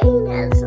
Gaines.